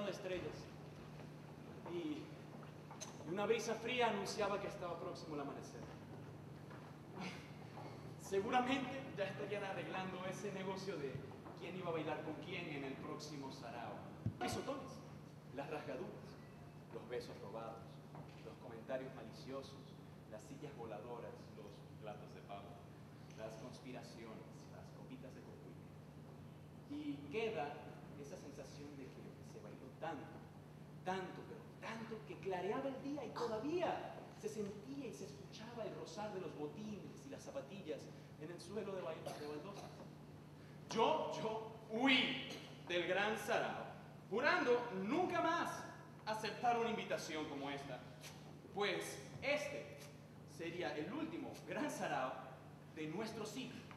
lleno de estrellas. Y, una brisa fría anunciaba que estaba próximo el amanecer. Seguramente ya estarían arreglando ese negocio de quién iba a bailar con quién en el próximo sarao. Pisotones, las rasgaduras, los besos robados, los comentarios maliciosos, las sillas voladoras, los platos de pavo, las conspiraciones, las copitas de cocuy. Y queda esa sensación de que se bailó tanto, tanto, pero tanto que clareaba el día y todavía se sentía y se escuchaba el rozar de los botines y las zapatillas en el suelo de, baldosas. Yo, yo huí del gran sarao, jurando nunca más aceptar una invitación como esta, pues este sería el último gran sarao de nuestro siglo.